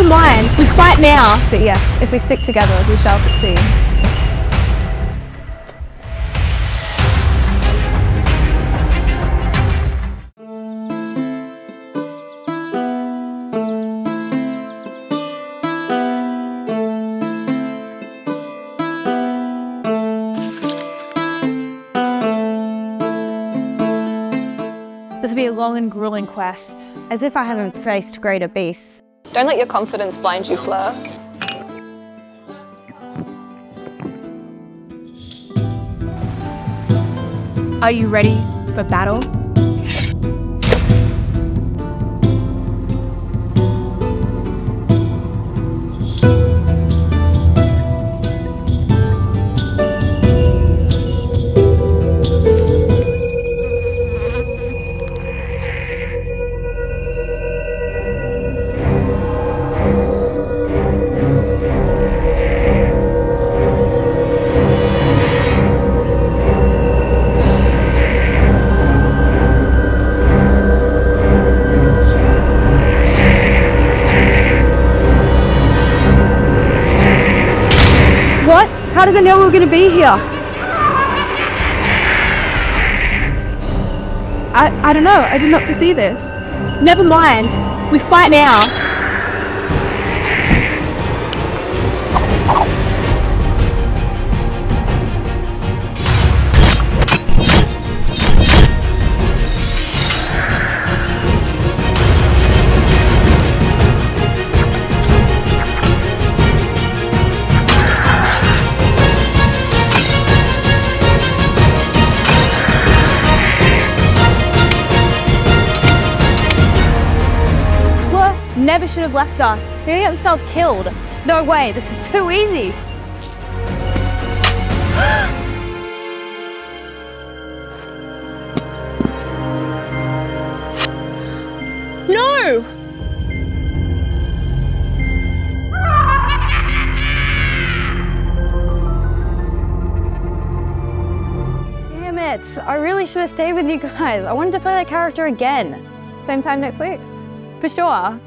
Never mind, we fight now. But yes, if we stick together, we shall succeed. This will be a long and grueling quest. As if I haven't faced greater beasts. Don't let your confidence blind you, Fleur. Are you ready for battle? How did they know we were going to be here? I, I don't know, I did not foresee this. Never mind, we fight now. Never should have left us. They're gonna get themselves killed. No way, this is too easy. No! Damn it. I really should have stayed with you guys. I wanted to play that character again. Same time next week. For sure.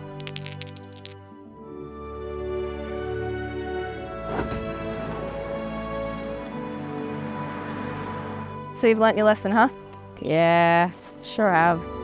So you've learnt your lesson, huh? Yeah, sure have.